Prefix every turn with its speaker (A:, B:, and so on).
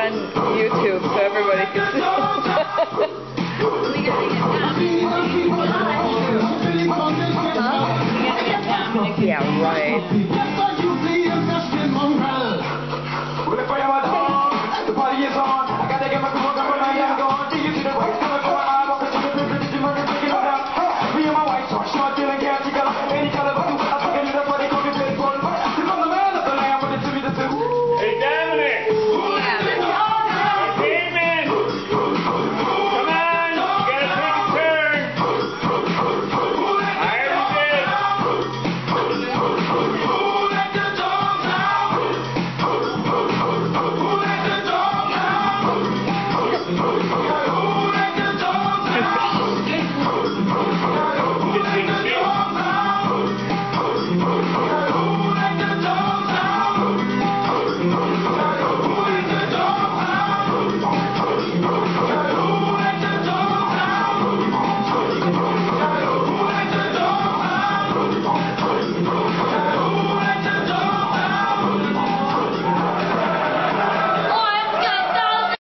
A: that on YouTube so everybody can see. huh? Yeah, right.